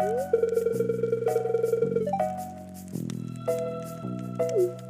Here we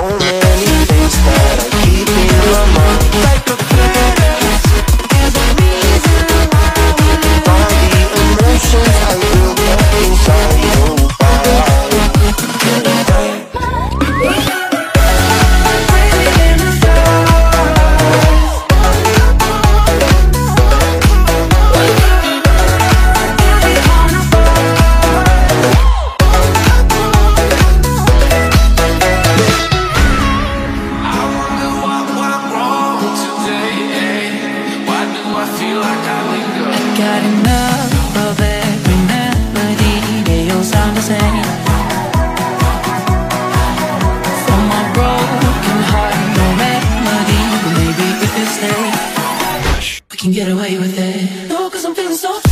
So many things that I keep in Got enough of every melody, they all sound the same. For my broken heart, no remedy, maybe if you stay, we can get away with it. No, cause I'm feeling so.